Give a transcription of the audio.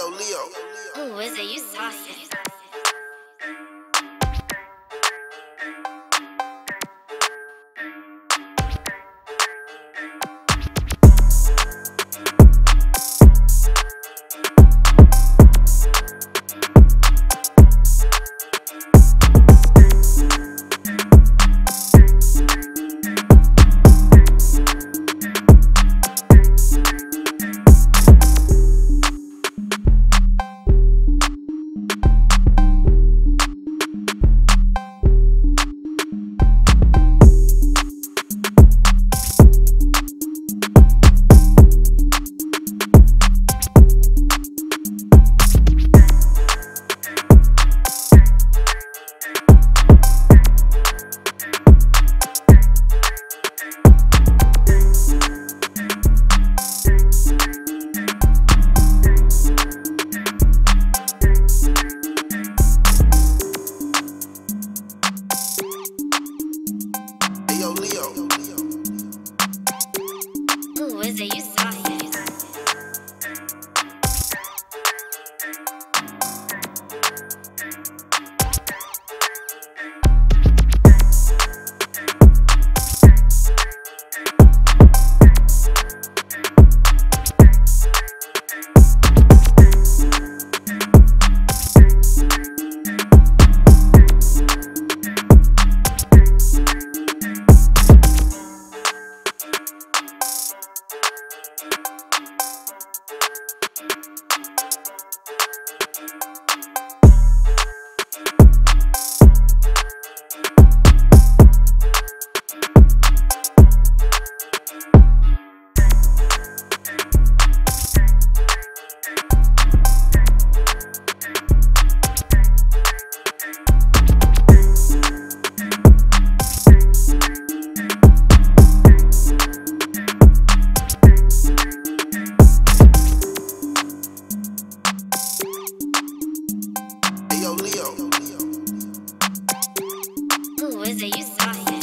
yo, Leo. Ooh, is it you saucy? Ooh, is it you saucy? say you saw it.